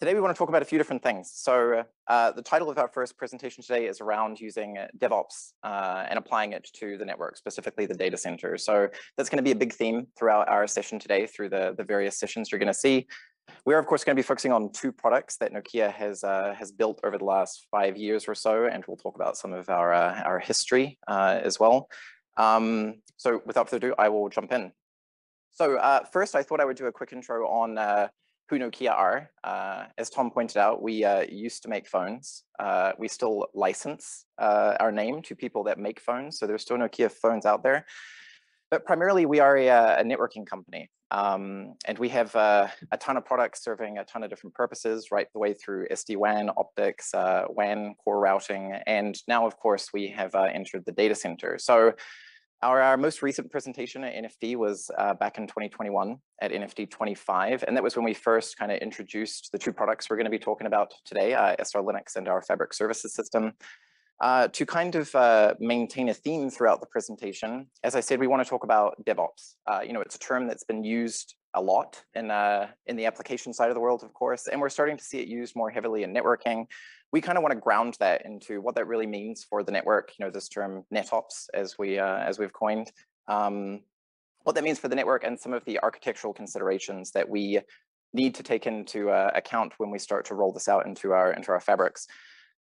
Today we want to talk about a few different things. So uh, the title of our first presentation today is around using DevOps uh, and applying it to the network, specifically the data center. So that's going to be a big theme throughout our session today through the, the various sessions you're going to see. We are, of course, going to be focusing on two products that Nokia has uh, has built over the last five years or so, and we'll talk about some of our, uh, our history uh, as well. Um, so without further ado, I will jump in. So uh, first, I thought I would do a quick intro on who Nokia are. Uh, as Tom pointed out, we uh, used to make phones. Uh, we still license uh, our name to people that make phones, so there's still Nokia phones out there. But primarily, we are a, uh, a networking company, um, and we have uh, a ton of products serving a ton of different purposes, right the way through SD-WAN, optics, WAN, core routing, and now, of course, we have entered the data center. So our, our, most recent presentation at NFD was uh, back in 2021 at NFD 25, and that was when we first kind of introduced the two products we're going to be talking about today, uh, SR Linux and our Fabric Services System. Uh, to kind of uh, maintain a theme throughout the presentation, as I said, we want to talk about DevOps. Uh, you know, it's a term that's been used a lot in, uh, in the application side of the world, of course, and we're starting to see it used more heavily in networking. We kind of want to ground that into what that really means for the network, you know, this term NetOps, as, we, uh, as we've coined, um, what that means for the network and some of the architectural considerations that we need to take into uh, account when we start to roll this out into our, into our fabrics.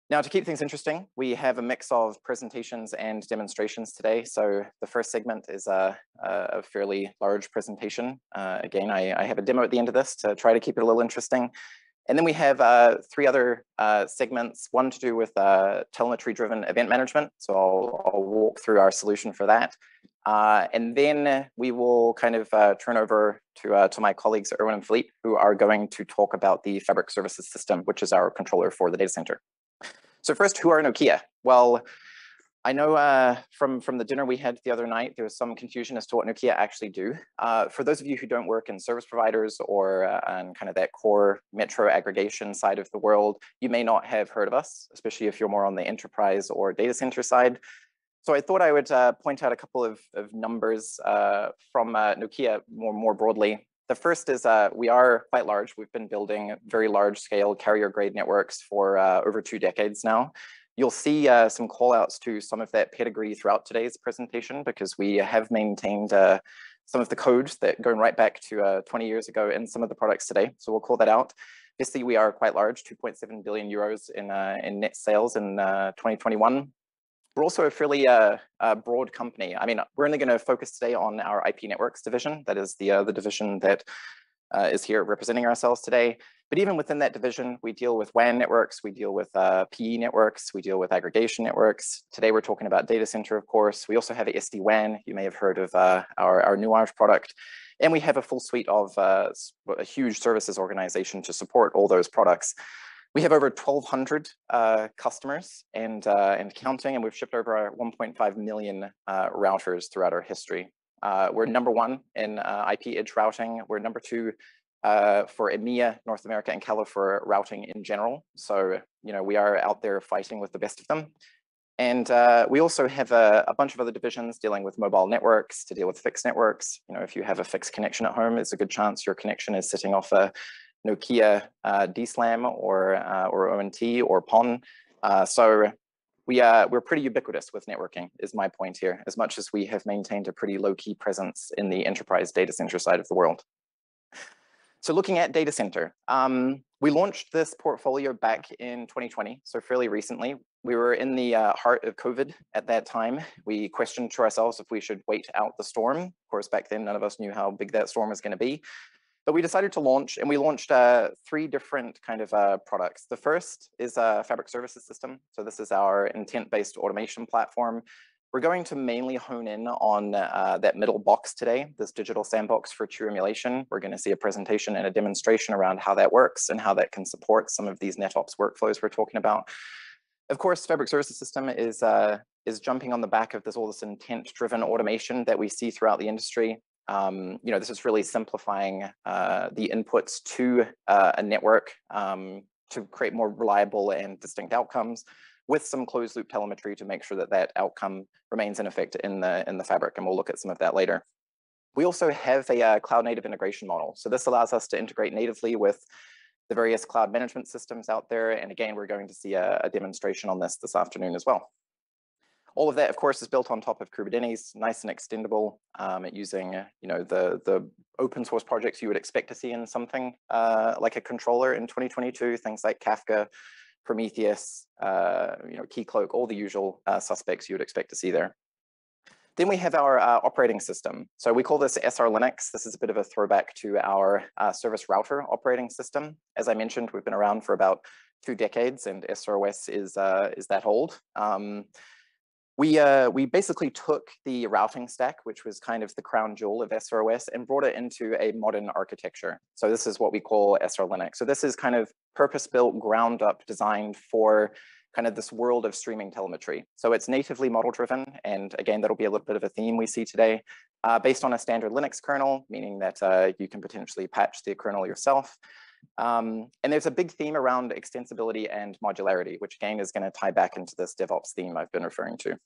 Now, to keep things interesting, we have a mix of presentations and demonstrations today. So the first segment is a, a fairly large presentation. Uh, again, I, I, have a demo at the end of this to try to keep it a little interesting. And then we have uh, three other uh, segments, one to do with uh, telemetry-driven event management. So I'll, I'll, walk through our solution for that. Uh, and then we will kind of uh, turn over to, to my colleagues, Erwin and Philippe, who are going to talk about the Fabric Services System, which is our controller for the data center. So first, who are Nokia? Well, I know uh, from, from the dinner we had the other night, there was some confusion as to what Nokia actually do. Uh, for those of you who don't work in service providers or uh, on kind of that core metro aggregation side of the world, you may not have heard of us, especially if you're more on the enterprise or data center side. So I thought I would uh, point out a couple of, of numbers uh, from uh, Nokia more, more broadly the first is we are quite large. We've been building very large scale carrier grade networks for over two decades now. You'll see uh, some callouts to some of that pedigree throughout today's presentation because we have maintained uh, some of the codes that going right back to uh, 20 years ago in some of the products today. So we'll call that out. Obviously, we are quite large, 2.7 billion euros in, uh, in net sales in 2021. We're also a fairly uh, uh, broad company. I mean, we're only going to focus today on our IP networks division. That is the, uh, the division that uh, is here representing ourselves today. But even within that division, we deal with WAN networks, we deal with uh, PE networks, we deal with aggregation networks. Today, we're talking about data center, of course. We also have SD-WAN. You may have heard of uh, our, our Nuage product. And we have a full suite of a huge services organization to support all those products. We have over 1,200 uh, customers and, uh, and counting, and we've shipped over 1.5 million uh, routers throughout our history. Uh, we're number one in uh, IP edge routing. We're number two uh, for EMEA, North America, and CALA for routing in general. So, you know, we are out there fighting with the best of them. And uh, we also have a, a, bunch of other divisions dealing with mobile networks to deal with fixed networks. You know, if you have a fixed connection at home, it's a good chance your connection is sitting off a Nokia uh, DSLAM or, uh, or ONT or PON. Uh, so we are, we're pretty ubiquitous with networking is my point here, as much as we have maintained a pretty low key presence in the enterprise data center side of the world. So looking at data center, um, we launched this portfolio back in 2020, so fairly recently. We were in the uh, heart of COVID at that time. We questioned to ourselves if we should wait out the storm. Of course, back then, none of us knew how big that storm was going to be. But we decided to launch, and we launched uh, three different kind of uh, products. The first is a Fabric Services System. So this is our intent-based automation platform. We're going to mainly hone in on uh, that middle box today, this digital sandbox for true emulation. We're going to see a presentation and a demonstration around how that works and how that can support some of these NetOps workflows we're talking about. Of course, Fabric Services System is, uh, is jumping on the back of this all this intent-driven automation that we see throughout the industry. Um, you know, this is really simplifying uh, the inputs to uh, a network um, to create more reliable and distinct outcomes with some closed loop telemetry to make sure that that outcome remains in effect in the, in the fabric. And we'll look at some of that later. We also have a uh, cloud native integration model. So this allows us to integrate natively with the various cloud management systems out there. And again, we're going to see a, a demonstration on this this afternoon as well. All of that, of course, is built on top of Kubernetes, nice and extendable, um, using you know the the open source projects you would expect to see in something uh, like a controller in 2022, things like Kafka, Prometheus, uh, you know, Keycloak, all the usual uh, suspects you would expect to see there. Then we have our uh, operating system. So we call this SR Linux. This is a bit of a throwback to our uh, service router operating system. As I mentioned, we've been around for about two decades and SROS is, uh, is that old. Um, we, uh, we basically took the routing stack, which was kind of the crown jewel of SROS, and brought it into a modern architecture. So this is what we call SR Linux. So this is kind of purpose-built, ground-up, designed for kind of this world of streaming telemetry. So it's natively model-driven, and again, that'll be a little bit of a theme we see today, uh, based on a standard Linux kernel, meaning that uh, you can potentially patch the kernel yourself. Um, and there's a big theme around extensibility and modularity, which again is going to tie back into this DevOps theme I've been referring to.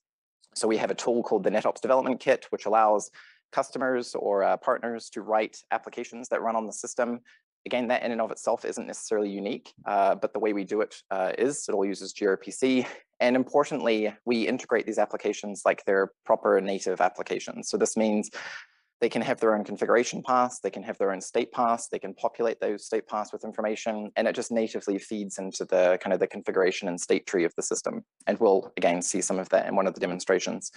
So we have a tool called the NetOps Development Kit, which allows customers or uh, partners to write applications that run on the system. Again, that in and of itself isn't necessarily unique, uh, but the way we do it uh, is it all uses gRPC. And importantly, we integrate these applications like they're proper native applications. So this means they can have their own configuration paths, they can have their own state paths, they can populate those state paths with information, and it just natively feeds into the kind of the configuration and state tree of the system. And we'll again see some of that in one of the demonstrations.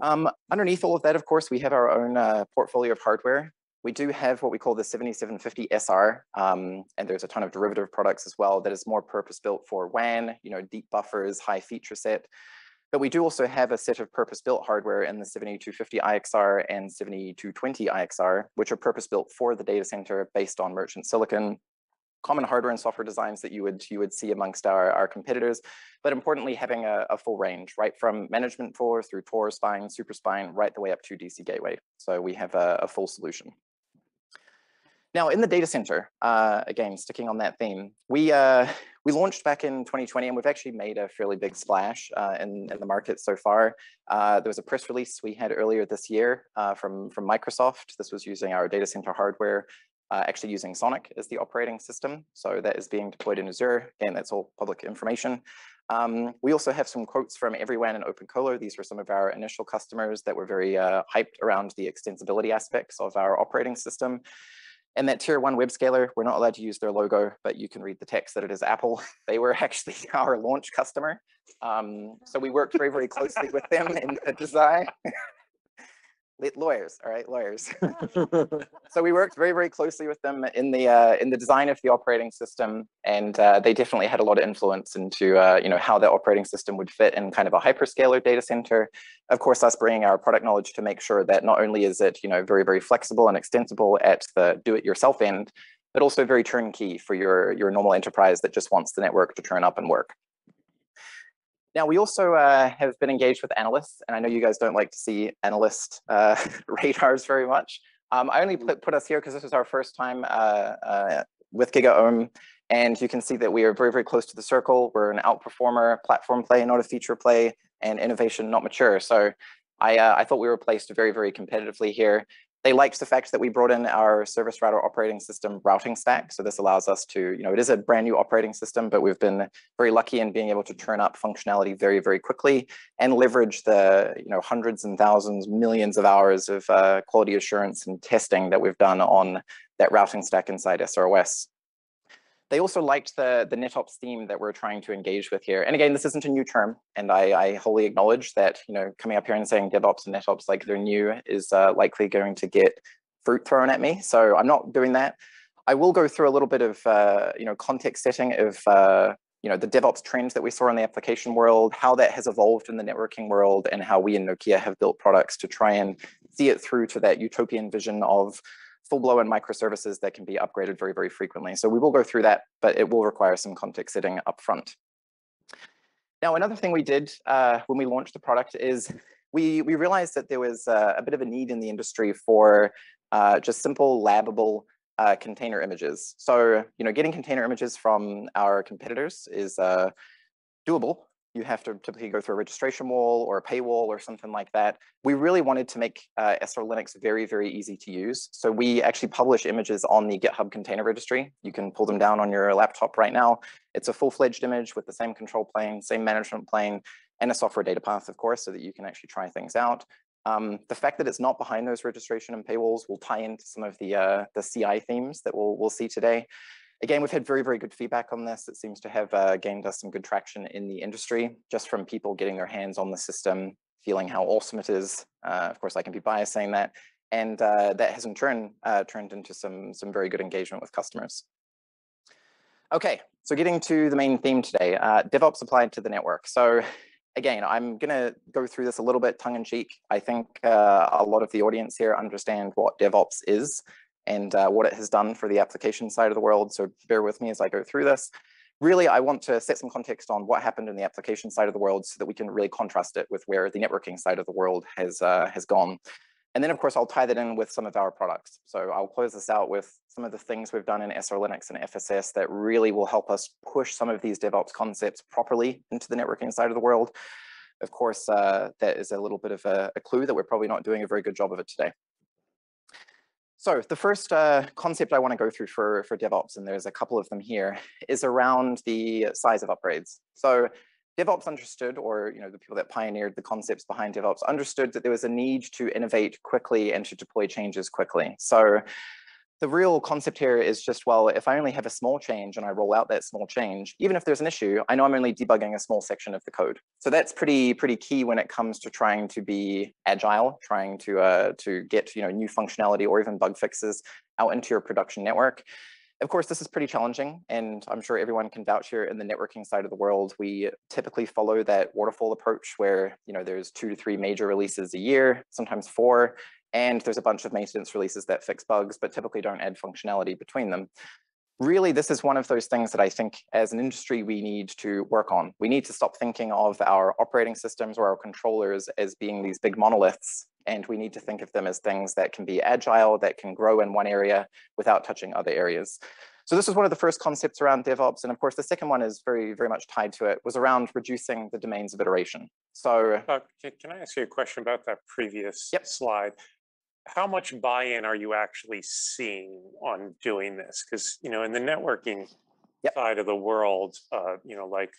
Um, underneath all of that, of course, we have our own uh, portfolio of hardware. We do have what we call the 7750 SR, um, and there's a ton of derivative products as well that is more purpose-built for WAN, you know, deep buffers, high feature set. But we do also have a set of purpose-built hardware in the 7250 IXR and 7220 IXR, which are purpose-built for the data center based on merchant silicon, common hardware and software designs that you would you would see amongst our, our competitors, but importantly having a, a full range, right from management Tor through Tor spine, super spine, right the way up to DC gateway. So we have a, a full solution. Now, in the data center, uh, again, sticking on that theme, we uh, we launched back in 2020, and we've actually made a fairly big splash uh, in, in the market so far. Uh, there was a press release we had earlier this year uh, from, from Microsoft. This was using our data center hardware, uh, actually using SONiC as the operating system. So that is being deployed in Azure. Again, that's all public information. Um, we also have some quotes from everyone in OpenColo. These were some of our initial customers that were very hyped around the extensibility aspects of our operating system. And that tier one web scaler, we're not allowed to use their logo, but you can read the text that it is Apple. They were actually our launch customer. Um, so we worked very, very closely with them in the design lawyers, all right, lawyers. so we worked very, very closely with them in the uh, in the design of the operating system, and uh, they definitely had a lot of influence into uh, you know how the operating system would fit in kind of a hyperscaler data center. Of course, us bringing our product knowledge to make sure that not only is it you know very, very flexible and extensible at the do-it-yourself end, but also very turnkey for your your normal enterprise that just wants the network to turn up and work. Now, we also uh, have been engaged with analysts, and I know you guys don't like to see analyst uh, radars very much. Um, I only put, put us here because this is our first time uh, uh, with GigaOM, and you can see that we are very, very close to the circle. We're an outperformer, platform play, not a feature play, and innovation not mature. So I, uh, I thought we were placed very, very competitively here. They liked the fact that we brought in our service router operating system routing stack. So this allows us to, you know, it is a brand new operating system, but we've been very lucky in being able to turn up functionality very, very quickly and leverage the, you know, hundreds and thousands, millions of hours of uh, quality assurance and testing that we've done on that routing stack inside SROS. They also liked the, the NetOps theme that we're trying to engage with here. And again, this isn't a new term, and I, I wholly acknowledge that, you know, coming up here and saying DevOps and NetOps like they're new is uh, likely going to get fruit thrown at me. So I'm not doing that. I will go through a little bit of, uh, you know, context setting of, uh, you know, the DevOps trends that we saw in the application world, how that has evolved in the networking world, and how we in Nokia have built products to try and see it through to that utopian vision of full-blown microservices that can be upgraded very, very frequently. So we will go through that, but it will require some context setting up front. Now, another thing we did uh, when we launched the product is we, we realized that there was uh, a bit of a need in the industry for uh, just simple, labable uh, container images. So, you know, getting container images from our competitors is uh, doable, you have to typically go through a registration wall or a paywall or something like that. We really wanted to make uh, SR Linux very, very easy to use. So we actually publish images on the GitHub container registry. You can pull them down on your laptop right now. It's a full-fledged image with the same control plane, same management plane, and a software data path, of course, so that you can actually try things out. Um, the fact that it's not behind those registration and paywalls will tie into some of the, uh, the CI themes that we'll, we'll see today. Again, we've had very, very good feedback on this. It seems to have uh, gained us some good traction in the industry, just from people getting their hands on the system, feeling how awesome it is. Uh, of course, I can be biased saying that. And uh, that has in turn uh, turned into some, some very good engagement with customers. Okay, so getting to the main theme today, uh, DevOps applied to the network. So again, I'm going to go through this a little bit tongue in cheek. I think uh, a lot of the audience here understand what DevOps is and uh, what it has done for the application side of the world. So bear with me as I go through this. Really, I want to set some context on what happened in the application side of the world so that we can really contrast it with where the networking side of the world has, uh, has gone. And then, of course, I'll tie that in with some of our products. So I'll close this out with some of the things we've done in SR Linux and FSS that really will help us push some of these DevOps concepts properly into the networking side of the world. Of course, uh, that is a little bit of a, a, clue that we're probably not doing a very good job of it today. So the first uh, concept I want to go through for, for DevOps, and there's a couple of them here, is around the size of upgrades. So DevOps understood, or you know, the people that pioneered the concepts behind DevOps understood that there was a need to innovate quickly and to deploy changes quickly. So the real concept here is just, well, if I only have a small change and I roll out that small change, even if there's an issue, I know I'm only debugging a small section of the code. So that's pretty pretty key when it comes to trying to be agile, trying to uh, to get you know new functionality or even bug fixes out into your production network. Of course, this is pretty challenging, and I'm sure everyone can vouch here in the networking side of the world. We typically follow that waterfall approach where you know there's two to three major releases a year, sometimes four, and there's a bunch of maintenance releases that fix bugs, but typically don't add functionality between them. Really, this is one of those things that I think as an industry we need to work on. We need to stop thinking of our operating systems or our controllers as being these big monoliths and we need to think of them as things that can be agile, that can grow in one area without touching other areas. So this was one of the first concepts around DevOps. And of course, the second one is very, very much tied to it, was around reducing the domains of iteration. So uh, can I ask you a question about that previous yep. slide? How much buy-in are you actually seeing on doing this? Because, you know, in the networking yep. side of the world, uh, you know, like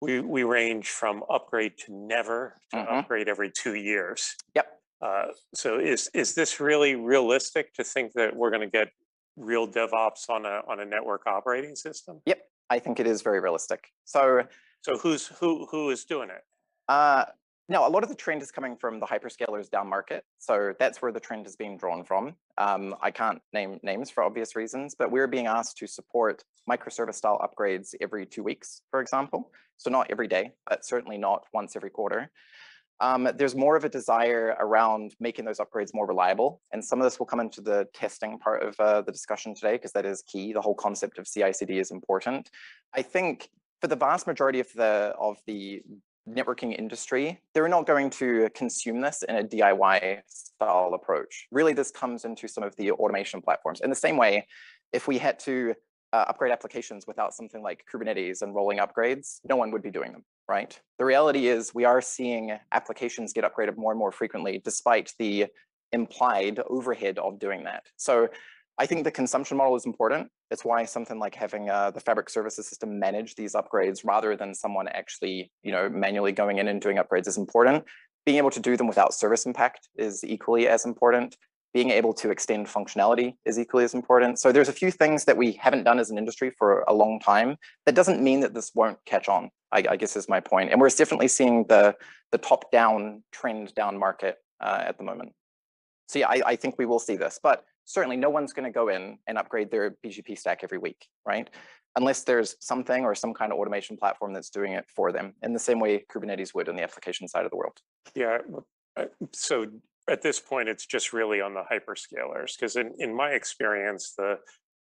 we, we range from upgrade to never to mm -hmm. upgrade every two years. Yep. Uh, so is is this really realistic to think that we're going to get real DevOps on a on a network operating system? Yep, I think it is very realistic. So so who's who who is doing it? Uh, no, a lot of the trend is coming from the hyperscalers down market. So that's where the trend is being drawn from. Um, I can't name names for obvious reasons, but we're being asked to support microservice style upgrades every two weeks, for example. So not every day, but certainly not once every quarter. Um, there's more of a desire around making those upgrades more reliable. And some of this will come into the testing part of uh, the discussion today, because that is key. The whole concept of CI/CD is important. I think for the vast majority of the of the networking industry, they're not going to consume this in a DIY style approach. Really, this comes into some of the automation platforms. In the same way, if we had to uh, upgrade applications without something like Kubernetes and rolling upgrades, no one would be doing them right? The reality is we are seeing applications get upgraded more and more frequently despite the implied overhead of doing that. So I think the consumption model is important. It's why something like having uh, the Fabric services system manage these upgrades rather than someone actually, you know, manually going in and doing upgrades is important. Being able to do them without service impact is equally as important being able to extend functionality is equally as important. So there's a few things that we haven't done as an industry for a long time. That doesn't mean that this won't catch on, I, I guess is my point. And we're definitely seeing the, the top-down trend down market uh, at the moment. So yeah, I, I think we will see this, but certainly no one's gonna go in and upgrade their BGP stack every week, right? Unless there's something or some kind of automation platform that's doing it for them in the same way Kubernetes would on the application side of the world. Yeah, uh, so at this point, it's just really on the hyperscalers because in, in my experience, the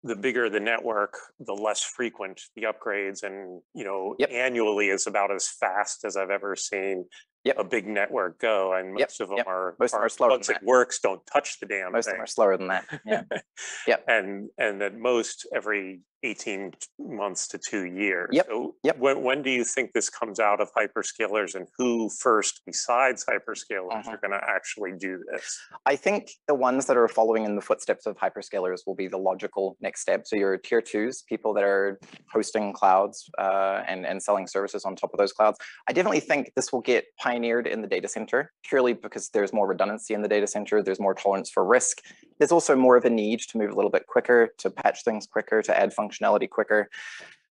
the bigger the network, the less frequent the upgrades, and you know, yep. annually is about as fast as I've ever seen Yep. a big network go, and Yep, most of them yep. are, Most of them are slower once than it works, don't touch the damn Most of thing. them are slower than that. Yeah. Yep. And, and that most every eighteen months to two years. Yep, So yep. When, when do you think this comes out of hyperscalers and who first besides hyperscalers Mhm. are gonna actually do this? I think the ones that are following in the footsteps of hyperscalers will be the logical next step. So your tier twos, people that are hosting clouds uh, and, and selling services on top of those clouds. I definitely think this will get pioneered in the data center purely because there's more redundancy in the data center. There's more tolerance for risk. There's also more of a need to move a little bit quicker, to patch things quicker, to add functionality quicker.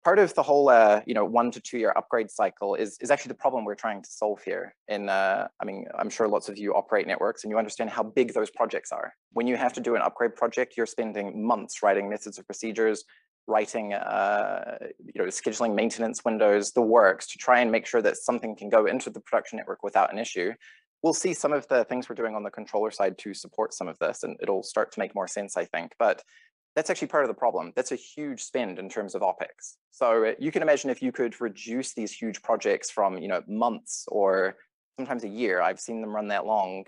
Part of the whole, uh, you know, one to two year upgrade cycle is, is actually the problem we're trying to solve here. In, uh, I mean, I'm sure lots of you operate networks and you understand how big those projects are. When you have to do an upgrade project, you're spending months writing methods of procedures, writing, uh, you know, scheduling maintenance windows, the works to try and make sure that something can go into the production network without an issue. We'll see some of the things we're doing on the controller side to support some of this, and it'll start to make more sense, I think. But that's actually part of the problem. That's a huge spend in terms of OpEx. So uh, you can imagine if you could reduce these huge projects from, you know, months or sometimes a year, I've seen them run that long,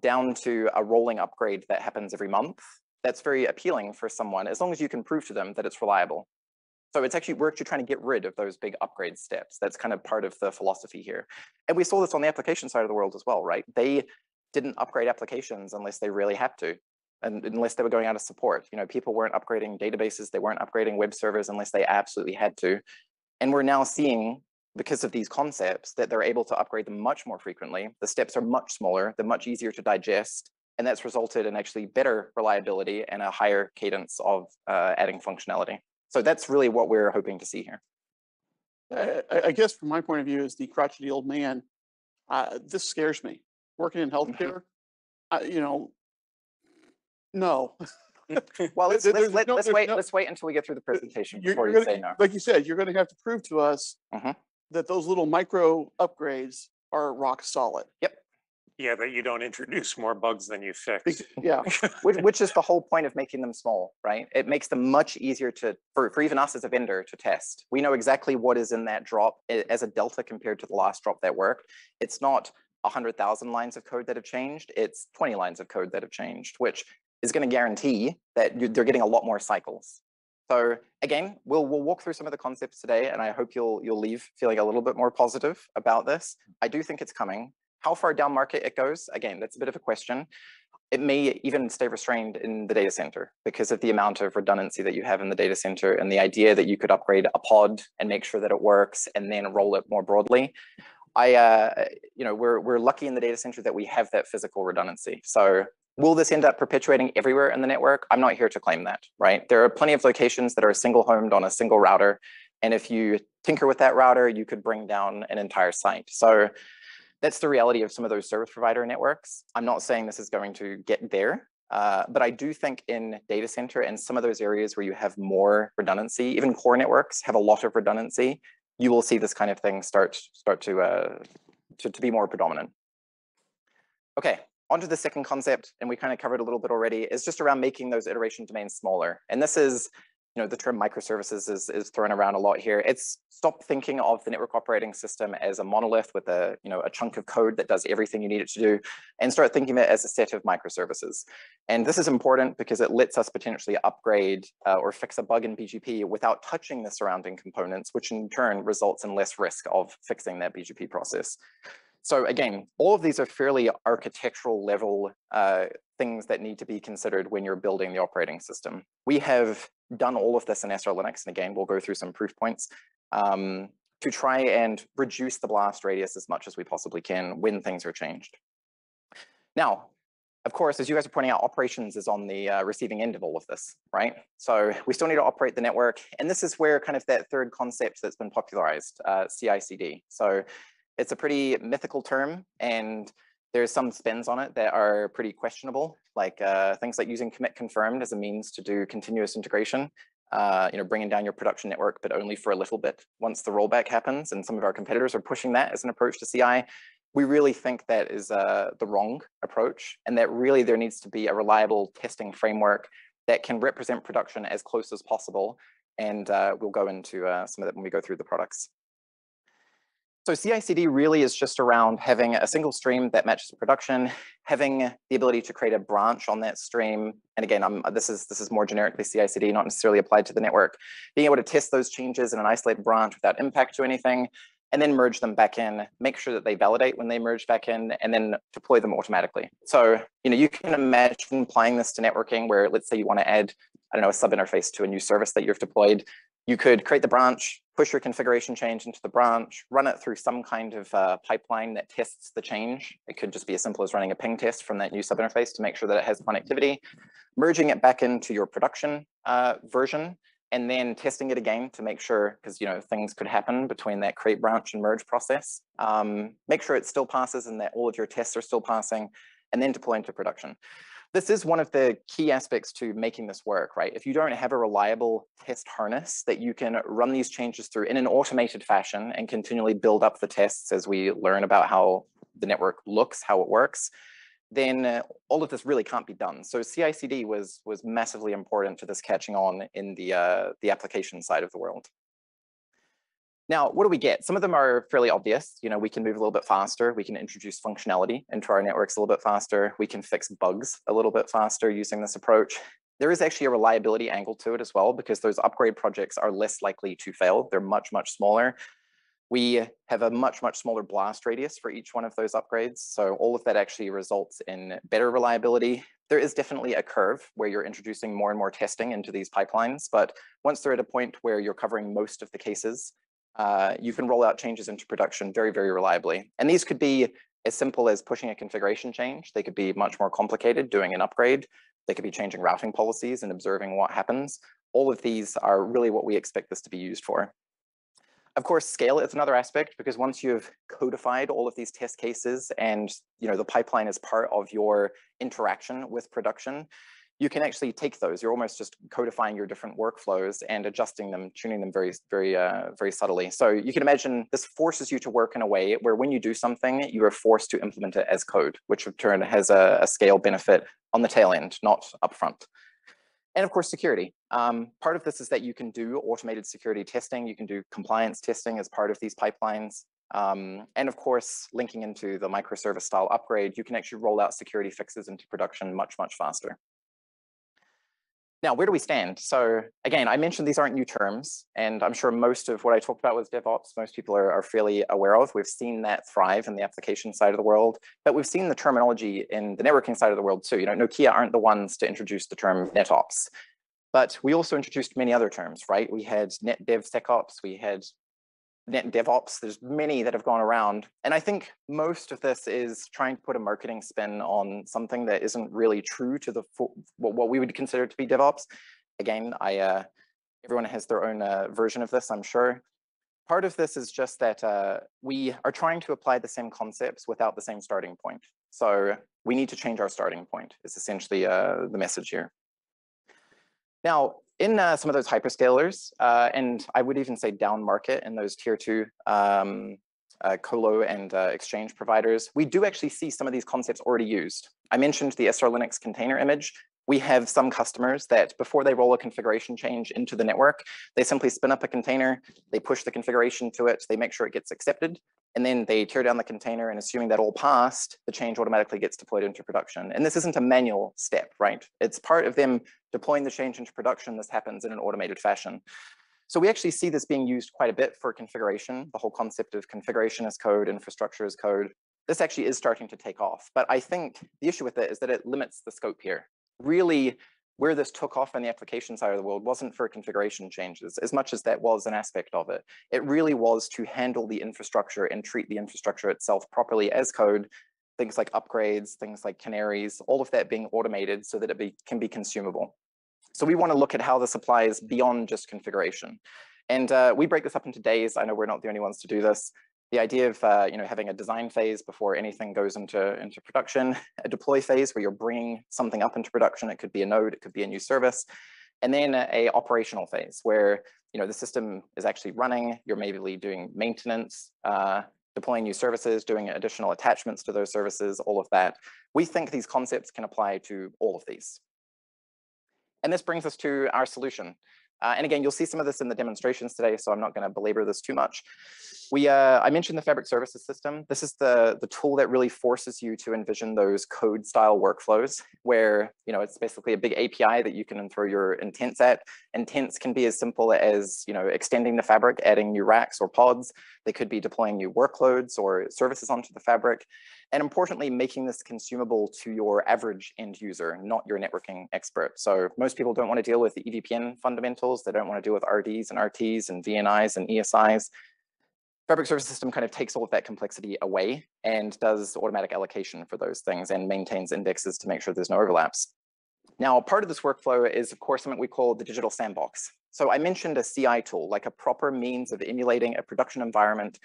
down to a rolling upgrade that happens every month. That's very appealing for someone as long as you can prove to them that it's reliable. So it's actually, we're trying to get rid of those big upgrade steps. That's kind of part of the philosophy here. And we saw this on the application side of the world as well, right? They didn't upgrade applications unless they really had to and unless they were going out of support. You know, people weren't upgrading databases, they weren't upgrading web servers unless they absolutely had to. And we're now seeing, because of these concepts, that they're able to upgrade them much more frequently. The steps are much smaller, they're much easier to digest, and that's resulted in actually better reliability and a higher cadence of uh, adding functionality. So that's really what we're hoping to see here. I, I- guess from my point of view as the crotchety old man, uh, this scares me. Working in Mm-hmm. healthcare, I, you know, no. Well, let's, There- let's, let, no- us wait, no- let's wait until we get through the presentation You're- before you gonna- say no. Like you said, you're gonna have to prove to us Mhm. that those little micro upgrades are rock solid. Yeah, that you don't introduce more bugs than you fix. Yeah, which, which is the whole point of making them small, right? It makes them much easier to, for, for even us as a vendor to test. We know exactly what is in that drop as a delta compared to the last drop that worked. It's not 100,000 lines of code that have changed, it's 20 lines of code that have changed, which is going to guarantee that you- they're getting a lot more cycles. So again, we'll, we'll walk through some of the concepts today, and I hope you'll, you'll leave feeling a little bit more positive about this. I do think it's coming. How far down market it goes, again, that's a bit of a question. It may even stay restrained in the data center because of the amount of redundancy that you have in the data center and the idea that you could upgrade a pod and make sure that it works and then roll it more broadly. I, uh, you know, we're, we're lucky in the data center that we have that physical redundancy. So will this end up perpetuating everywhere in the network? I'm not here to claim that, right? There are plenty of locations that are single homed on a single router. And if you tinker with that router, you could bring down an entire site. So that's the reality of some of those service provider networks. I'm not saying this is going to get there, uh, but I do think in data center and some of those areas where you have more redundancy, even core networks have a lot of redundancy, you will see this kind of thing start start to uh, to, to be more predominant. Okay, on to the second concept, and we kind of covered a little bit already, is just around making those iteration domains smaller. And this is you know, the term microservices is, is thrown around a lot here. It's stop thinking of the network operating system as a monolith with a, you know, a chunk of code that does everything you need it to do and start thinking of it as a set of microservices. And this is important because it lets us potentially upgrade uh, or fix a bug in BGP without touching the surrounding components, which in turn results in less risk of fixing that BGP process. So again, all of these are fairly architectural level uh, things that need to be considered when you're building the operating system. We have done all of this in SR Linux, and again, we'll go through some proof points um, to try and reduce the blast radius as much as we possibly can when things are changed. Now, of course, as you guys are pointing out, operations is on the uh, receiving end of all of this, right? So we still need to operate the network. And this is where kind of that third concept that's been popularized, uh, CI/CD. So it's a pretty mythical term and there's some spins on it that are pretty questionable, like uh, things like using commit confirmed as a means to do continuous integration, uh, you know, bringing down your production network, but only for a little bit once the rollback happens. And some of our competitors are pushing that as an approach to CI. We really think that is uh, the wrong approach and that really there needs to be a reliable testing framework that can represent production as close as possible. And uh, we'll go into uh, some of that when we go through the products. So CI/CD really is just around having a single stream that matches production, having the ability to create a branch on that stream. And again, I'm, this is this is more generically CI/CD, not necessarily applied to the network. Being able to test those changes in an isolated branch without impact to anything, and then merge them back in, make sure that they validate when they merge back in, and then deploy them automatically. So, you know, you can imagine applying this to networking where let's say you want to add, I don't know, a sub interface to a new service that you've deployed. You could create the branch, push your configuration change into the branch, run it through some kind of uh, pipeline that tests the change. It could just be as simple as running a ping test from that new sub interface to make sure that it has connectivity, merging it back into your production uh, version, and then testing it again to make sure, because you know things could happen between that create branch and merge process. Um, make sure it still passes and that all of your tests are still passing, and then deploy into production this is one of the key aspects to making this work, right? If you don't have a reliable test harness that you can run these changes through in an automated fashion and continually build up the tests as we learn about how the network looks, how it works, then uh, all of this really can't be done. So CI/CD was was massively important to this catching on in the uh, the application side of the world. Now, what do we get? Some of them are fairly obvious. You know, we can move a little bit faster. We can introduce functionality into our networks a little bit faster. We can fix bugs a little bit faster using this approach. There is actually a reliability angle to it as well because those upgrade projects are less likely to fail. They're much, much smaller. We have a much, much smaller blast radius for each one of those upgrades. So all of that actually results in better reliability. There is definitely a curve where you're introducing more and more testing into these pipelines, but once they're at a point where you're covering most of the cases, uh, you can roll out changes into production very, very reliably. And these could be as simple as pushing a configuration change. They could be much more complicated, doing an upgrade. They could be changing routing policies and observing what happens. All of these are really what we expect this to be used for. Of course, scale is another aspect because once you've codified all of these test cases and you know the pipeline is part of your interaction with production, you can actually take those. You're almost just codifying your different workflows and adjusting them, tuning them very, very, uh, very subtly. So you can imagine this forces you to work in a way where when you do something, you are forced to implement it as code, which in turn has a, a scale benefit on the tail end, not upfront. And of course, security. Um, part of this is that you can do automated security testing. You can do compliance testing as part of these pipelines. Um, and of course, linking into the microservice style upgrade, you can actually roll out security fixes into production much, much faster. Now, where do we stand? So again, I mentioned these aren't new terms, and I'm sure most of what I talked about was DevOps, most people are, are, fairly aware of. We've seen that thrive in the application side of the world, but we've seen the terminology in the networking side of the world too. You know, Nokia aren't the ones to introduce the term NetOps, but we also introduced many other terms, right? We had NetDevSecOps, we had net DevOps. There's many that have gone around. And I think most of this is trying to put a marketing spin on something that isn't really true to the what we would consider to be DevOps. Again, I uh, everyone has their own uh, version of this, I'm sure. Part of this is just that uh, we are trying to apply the same concepts without the same starting point. So we need to change our starting point is essentially uh, the message here. Now, in uh, some of those hyperscalers, uh, and I would even say down market in those tier two um, uh, colo and uh, exchange providers, we do actually see some of these concepts already used. I mentioned the SR Linux container image. We have some customers that before they roll a configuration change into the network, they simply spin up a container, they push the configuration to it, they make sure it gets accepted, and then they tear down the container and assuming that all passed, the change automatically gets deployed into production. And this isn't a manual step, right? It's part of them deploying the change into production. This happens in an automated fashion. So we actually see this being used quite a bit for configuration, the whole concept of configuration as code, infrastructure as code. This actually is starting to take off. But I think the issue with it is that it limits the scope here. Really, where this took off on the application side of the world wasn't for configuration changes, as much as that was an aspect of it. It really was to handle the infrastructure and treat the infrastructure itself properly as code, things like upgrades, things like canaries, all of that being automated so that it be, can be consumable. So we want to look at how this applies beyond just configuration. And uh, we break this up into days. I know we're not the only ones to do this the idea of uh, you know having a design phase before anything goes into into production, a deploy phase where you're bringing something up into production. It could be a node, it could be a new service, and then a, a operational phase where you know the system is actually running. You're maybe doing maintenance, uh, deploying new services, doing additional attachments to those services, all of that. We think these concepts can apply to all of these. And this brings us to our solution. Uh, and again, you'll see some of this in the demonstrations today, so I'm not going to belabor this too much. We, uh, I mentioned the fabric services system. This is the, the tool that really forces you to envision those code style workflows where, you know, it's basically a big API that you can throw your intents at. Intents can be as simple as, you know, extending the fabric, adding new racks or pods. They could be deploying new workloads or services onto the fabric. And importantly, making this consumable to your average end user, not your networking expert. So most people don't want to deal with the EVPN fundamentals. They don't want to deal with RDs and RTs and VNIs and ESIs. Fabric Service System kind of takes all of that complexity away and does automatic allocation for those things and maintains indexes to make sure there's no overlaps. Now, part of this workflow is, of course, something we call the digital sandbox. So I mentioned a CI tool, like a proper means of emulating a production environment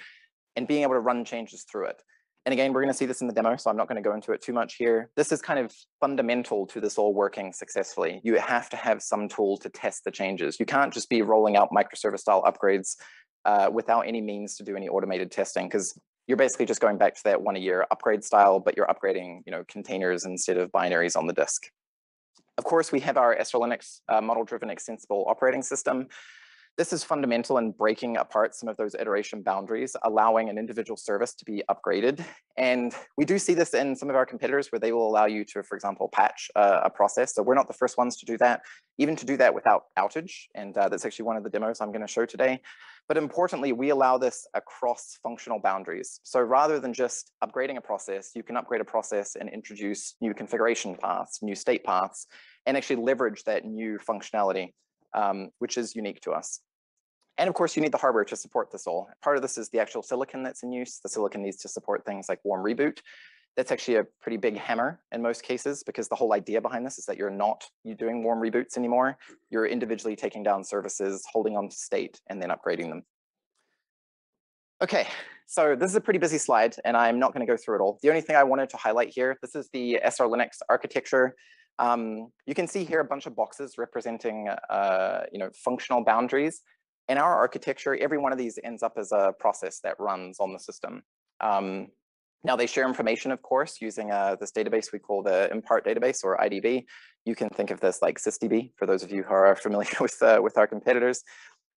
and being able to run changes through it. And again, we're going to see this in the demo, so I'm not going to go into it too much here. This is kind of fundamental to this all working successfully. You have to have some tool to test the changes. You can't just be rolling out microservice style upgrades uh, without any means to do any automated testing because you're basically just going back to that one a year upgrade style, but you're upgrading you know, containers instead of binaries on the disk. Of course, we have our SRLinux uh, model-driven extensible operating system. This is fundamental in breaking apart some of those iteration boundaries, allowing an individual service to be upgraded. And we do see this in some of our competitors where they will allow you to, for example, patch uh, a process. So we're not the first ones to do that, even to do that without outage. And uh, that's actually one of the demos I'm gonna show today. But importantly, we allow this across functional boundaries. So rather than just upgrading a process, you can upgrade a process and introduce new configuration paths, new state paths, and actually leverage that new functionality, um, which is unique to us. And of course, you need the hardware to support this all. Part of this is the actual silicon that's in use. The silicon needs to support things like warm reboot. That's actually a pretty big hammer in most cases because the whole idea behind this is that you're not you doing warm reboots anymore. You're individually taking down services, holding on to state, and then upgrading them. Okay, so this is a pretty busy slide, and I'm not going to go through it all. The only thing I wanted to highlight here, this is the SR Linux architecture. Um, you can see here a bunch of boxes representing, uh, you know, functional boundaries in our architecture, every one of these ends up as a process that runs on the system. Um, now they share information, of course, using uh, this database we call the Impart database or IDB. You can think of this like SysDB for those of you who are familiar with, uh, with our competitors.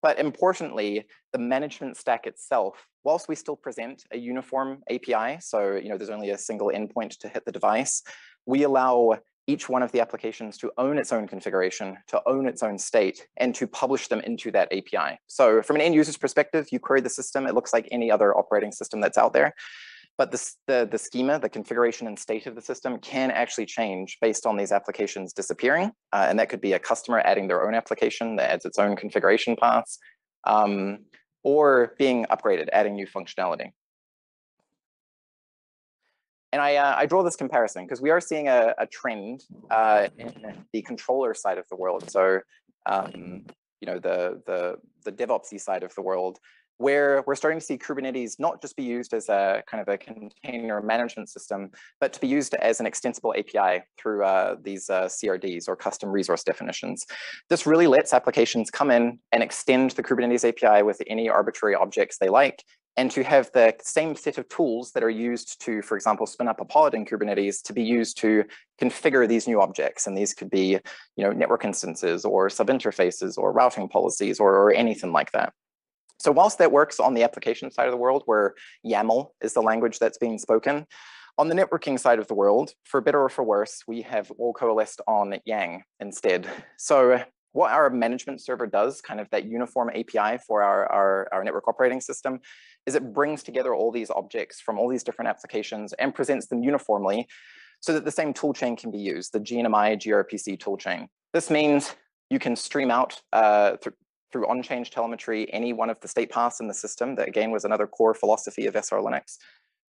But importantly, the management stack itself, whilst we still present a uniform API, so you know there's only a single endpoint to hit the device, we allow each one of the applications to own its own configuration, to own its own state, and to publish them into that API. So from an end user's perspective, you query the system, it looks like any other operating system that's out there. But the, the, schema, the configuration and state of the system can actually change based on these applications disappearing. Uh, and that could be a customer adding their own application that adds its own configuration paths, um, or being upgraded, adding new functionality. And I, uh, I draw this comparison because we are seeing a, a trend uh, in the controller side of the world. So, um, you know, the, the, the DevOpsy side of the world, where we're starting to see Kubernetes not just be used as a kind of a container management system, but to be used as an extensible API through uh, these uh, CRDs or custom resource definitions. This really lets applications come in and extend the Kubernetes API with any arbitrary objects they like and to have the same set of tools that are used to, for example, spin up a pod in Kubernetes to be used to configure these new objects. And these could be, you know, network instances or subinterfaces or routing policies or, or anything like that. So whilst that works on the application side of the world where YAML is the language that's being spoken, on the networking side of the world, for better or for worse, we have all coalesced on Yang instead. So what our management server does, kind of that uniform API for our, our, our, network operating system, is it brings together all these objects from all these different applications and presents them uniformly so that the same toolchain can be used, the GNMI gRPC toolchain. This means you can stream out uh, th through on-change telemetry any one of the state paths in the system, that again was another core philosophy of SR Linux,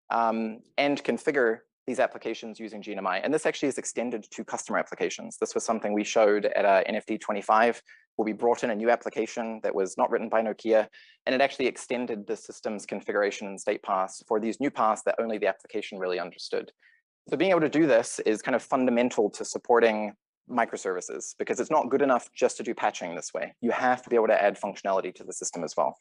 um, and configure these applications using GNMI. And this actually is extended to customer applications. This was something we showed at uh, NFD 25, where we brought in a new application that was not written by Nokia, and it actually extended the system's configuration and state paths for these new paths that only the application really understood. So being able to do this is kind of fundamental to supporting microservices because it's not good enough just to do patching this way. You have to be able to add functionality to the system as well.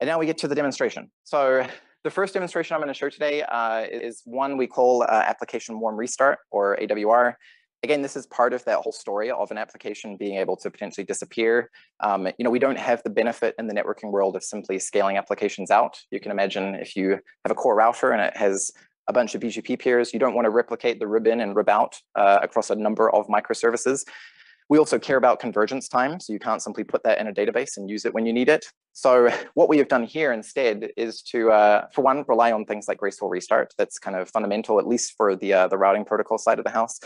And now we get to the demonstration. So the first demonstration I'm going to show today uh, is one we call uh, application warm restart or AWR. again, this is part of that whole story of an application being able to potentially disappear. Um, you know, we don't have the benefit in the networking world of simply scaling applications out. You can imagine if you have a core router and it has a bunch of BGP peers, you don't want to replicate the rib in and rib out uh, across a number of microservices. We also care about convergence time, so you can't simply put that in a database and use it when you need it. So what we have done here instead is to, uh, for one, rely on things like graceful restart. That's kind of fundamental, at least for the, uh, the routing protocol side of the house,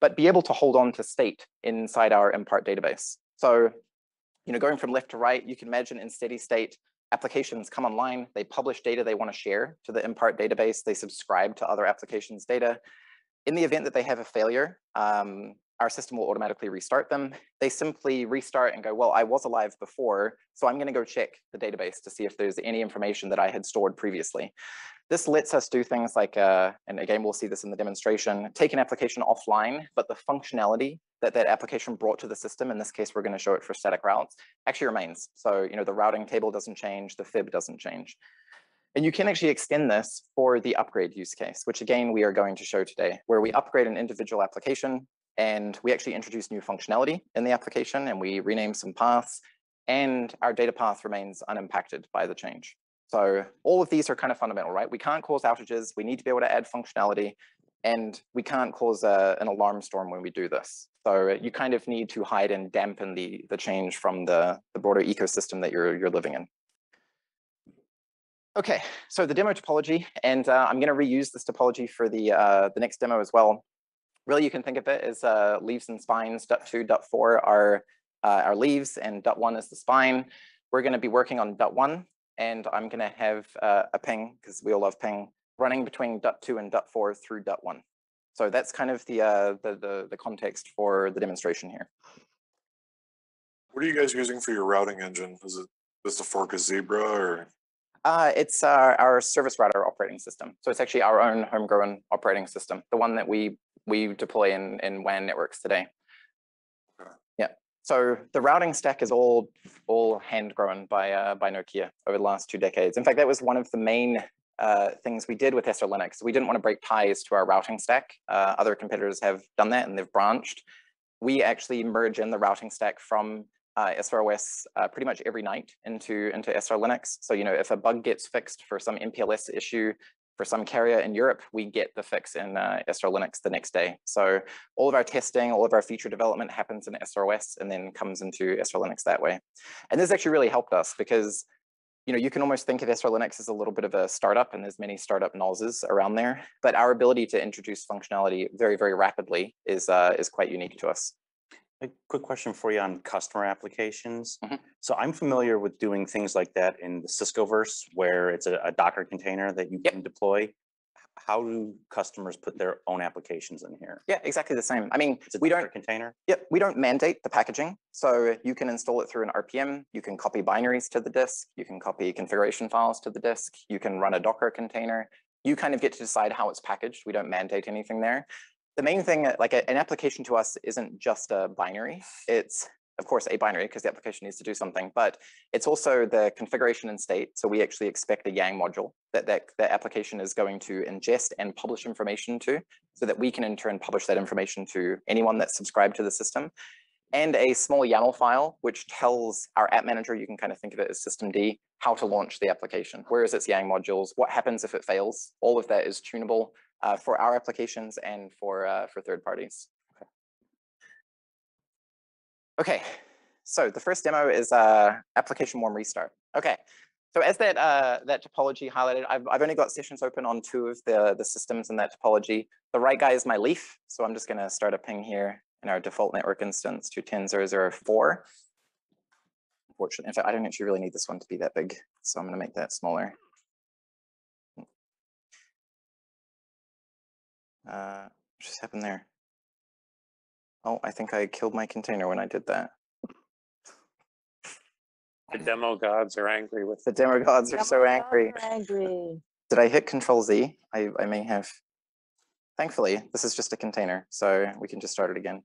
but be able to hold on to state inside our impart database. So, you know, going from left to right, you can imagine in steady state, applications come online, they publish data they want to share to the impart database, they subscribe to other applications' data. In the event that they have a failure, um, our system will automatically restart them. They simply restart and go, well, I was alive before, so I'm going to go check the database to see if there's any information that I had stored previously. This lets us do things like, uh, and again, we'll see this in the demonstration, take an application offline, but the functionality that that application brought to the system, in this case, we're going to show it for static routes, actually remains. So, you know, the routing table doesn't change, the fib doesn't change. And you can actually extend this for the upgrade use case, which again, we are going to show today, where we upgrade an individual application and we actually introduce new functionality in the application and we rename some paths and our data path remains unimpacted by the change. So all of these are kind of fundamental, right? We can't cause outages. We need to be able to add functionality and we can't cause a, an alarm storm when we do this. So you kind of need to hide and dampen the, the change from the, the broader ecosystem that you're, you're living in. Okay, so the demo topology, and uh, I'm going to reuse this topology for the, uh, the next demo as well really you can think of it as uh, leaves and spines. Dot two, dot four are uh, our leaves, and dot one is the spine. We're going to be working on dot one, and I'm going to have uh, a ping because we all love ping running between dot two and dot four through dot one. So that's kind of the, uh, the the the context for the demonstration here. What are you guys using for your routing engine? Is it just a fork of Zebra or? Uh, it's uh, our service router operating system. So it's actually our own homegrown operating system, the one that we we deploy in, in WAN networks today. Yeah. So the routing stack is all all hand grown by uh, by Nokia over the last two decades. In fact, that was one of the main uh, things we did with SR Linux. We didn't want to break ties to our routing stack. Uh, other competitors have done that and they've branched. We actually merge in the routing stack from uh, SROS uh, pretty much every night into, into SR Linux. So, you know, if a bug gets fixed for some MPLS issue, for some carrier in Europe, we get the fix in uh, Linux the next day. So all of our testing, all of our feature development happens in SROS and then comes into SR Linux that way. And this actually really helped us because you know, you can almost think of SR Linux as a little bit of a startup and there's many startup noses around there, but our ability to introduce functionality very, very rapidly is, uh, is quite unique to us. A quick question for you on customer applications. Mhm. So I'm familiar with doing things like that in the Ciscoverse where it's a, a Docker container that you Yep. can deploy. How do customers put their own applications in here? Yeah, exactly the same. I mean, It's a we Docker don't container? Yep, we don't mandate the packaging. So you can install it through an RPM. You can copy binaries to the disk. You can copy configuration files to the disk. You can run a Docker container. You kind of get to decide how it's packaged. We don't mandate anything there. The main thing, uh, like a- an application to us isn't just a binary. It's of course a binary because the application needs to do something, but it's also the configuration and state. So we actually expect a Yang module that that, that application is going to ingest and publish information to so that we can in turn publish that information to anyone that's subscribed to the system. And a small YAML file, which tells our app manager, you can kind of think of it as systemd, how to launch the application. Where is its Yang modules? What happens if it fails? All of that is tunable uh, for our applications and for, uh, for third parties. Okay, so the first demo is uh, application warm restart. Okay, so as that uh, that topology highlighted, I've, I've only got sessions open on two of the, the systems in that topology. The right guy is my leaf, so I'm just gonna start a ping here in our default network instance to 10004. Unfortunately, in fact, I don't actually really need this one to be that big, so I'm gonna make that smaller. Uh, what just happened there? Oh, I think I killed my container when I did that. The demo gods are angry with The demo gods are so angry. Angry. Did I hit Control Z? I, I may have. Thankfully, this is just a container, so we can just start it again.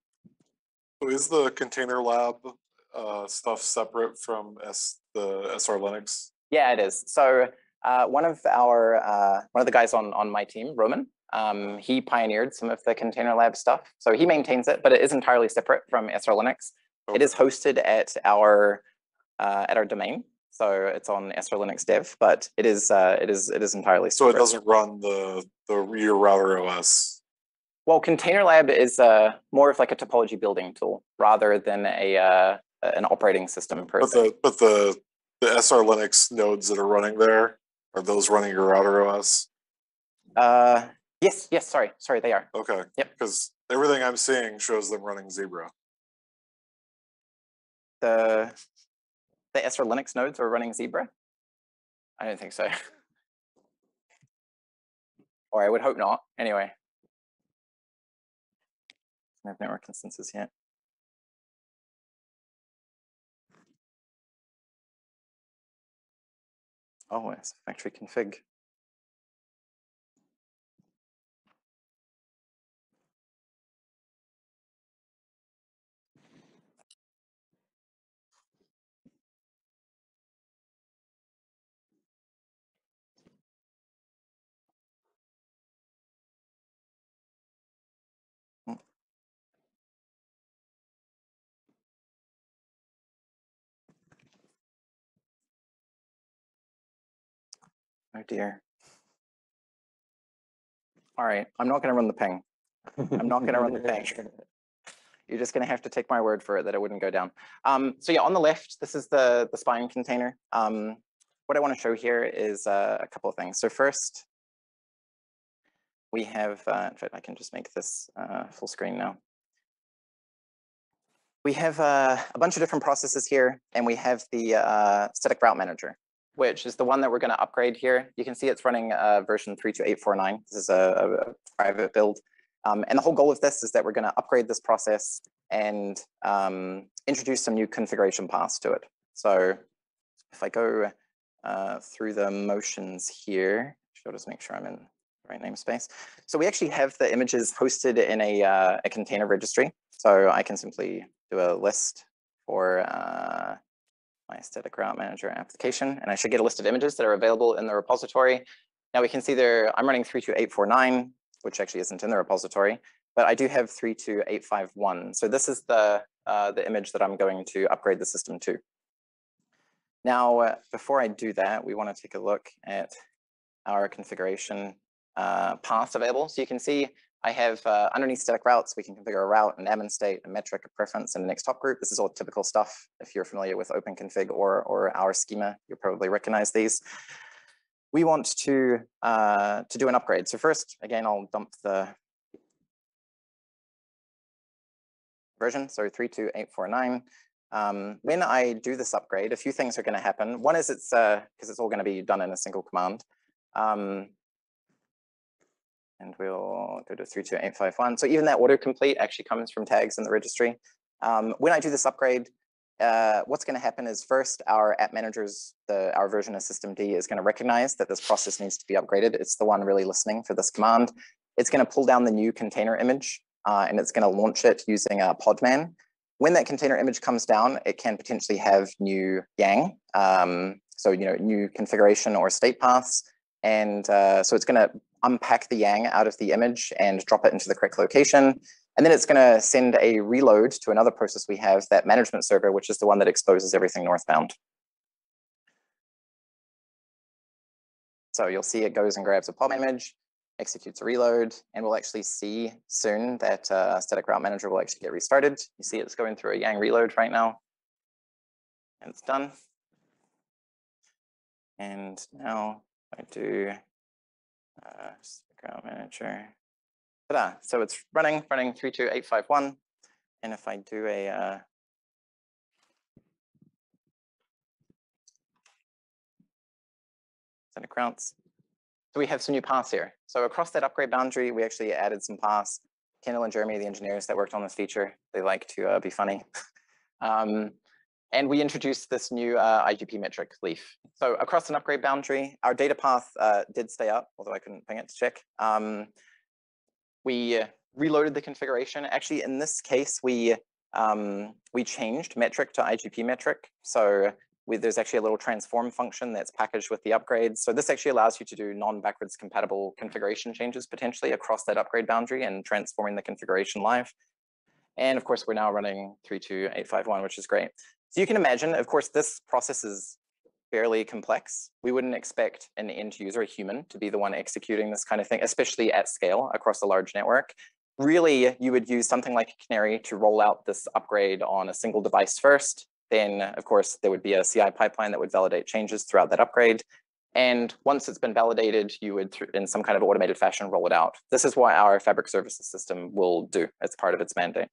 So Is the container lab uh, stuff separate from S, the SR Linux? Yeah, it is. So uh, one of our uh, one of the guys on on my team, Roman, Um, he pioneered some of the container lab stuff. So he maintains it, but it is entirely separate from SR Linux. It is hosted at our uh, at our domain. So it's on SR Linux dev, but it is uh, it is it is entirely So it doesn't run the, the your router OS. Well, Containerlab is uh, more of like a topology building tool rather than a uh, an operating system per But se. the, but the, the SR Linux nodes that are running there, are those running your router OS? Uh, yes, yes, sorry, sorry, they are. Okay. Yep. Because everything I'm seeing shows them running Zebra. The the SR Linux nodes are running Zebra. I don't think so. or I would hope not. Anyway, I have network instances yet. Oh, it's factory config. Oh dear. All right, I'm not going to run the ping. I'm not going to run the ping. You're just going to have to take my word for it that it wouldn't go down. Um, so yeah, on the left, this is the, the spine container. Um, what I want to show here is uh, a couple of things. So first, we have, uh, in fact, I can just make this uh, full screen now. We have uh, a bunch of different processes here, and we have the uh, static route manager, which is the one that we're going to upgrade here. You can see it's running uh, version 32849. This is a, a, private build. Um, and the whole goal of this is that we're going to upgrade this process and um, introduce some new configuration paths to it. So if I go uh, through the motions here, I'll just make sure I'm in the right namespace. So we actually have the images hosted in a, uh, a container registry. So I can simply do a list for uh, my static route manager application, and I should get a list of images that are available in the repository. Now we can see there, I'm running 32849, which actually isn't in the repository, but I do have 32851. So this is the, uh, the image that I'm going to upgrade the system to. Now, uh, before I do that, we want to take a look at our configuration uh, paths available. So you can see I have uh, underneath static routes, we can configure a route, an admin state, a metric, a preference, and a next hop group. This is all typical stuff. If you're familiar with OpenConfig or, or our schema, you'll probably recognize these. We want to, uh, to do an upgrade. So first, again, I'll dump the version, so 32849. Um, when I do this upgrade, a few things are going to happen. One is it's because uh, it's all going to be done in a single command. Um, and we'll go to 32851. So even that autocomplete actually comes from tags in the registry. Um, when I do this upgrade, uh, what's going to happen is first our app managers, the our version of systemd is going to recognize that this process needs to be upgraded. It's the one really listening for this command. It's going to pull down the new container image uh, and it's going to launch it using a podman. When that container image comes down, it can potentially have new Yang. Um, so, you know, new configuration or state paths. And uh, so it's going to unpack the Yang out of the image and drop it into the correct location. And then it's going to send a reload to another process we have, that management server, which is the one that exposes everything northbound. So you'll see it goes and grabs a POM image, executes a reload, and we'll actually see soon that uh, static route manager will actually get restarted. You see it's going through a Yang reload right now. And it's done. And now I do uh, route manager. Ta-da. So it's running, running 32851. And if I do a uh, static routes, so we have some new paths here. So across that upgrade boundary, we actually added some paths. Kendall and Jeremy, the engineers that worked on this feature, they like to uh, be funny. um, and we introduced this new uh, IGP metric leaf. So across an upgrade boundary, our data path uh, did stay up, although I couldn't ping it to check. Um, we reloaded the configuration. Actually, in this case, we um, we changed metric to IGP metric. So with, there's actually a little transform function that's packaged with the upgrades. So this actually allows you to do non-backwards compatible configuration changes potentially across that upgrade boundary and transforming the configuration live. And of course, we're now running 32851, which is great. So you can imagine, of course, this process is fairly complex. We wouldn't expect an end user, a human, to be the one executing this kind of thing, especially at scale across a large network. Really, you would use something like Canary to roll out this upgrade on a single device first. Then, of course, there would be a CI pipeline that would validate changes throughout that upgrade. And once it's been validated, you would, in some kind of automated fashion, roll it out. This is what our fabric services system will do as part of its mandate.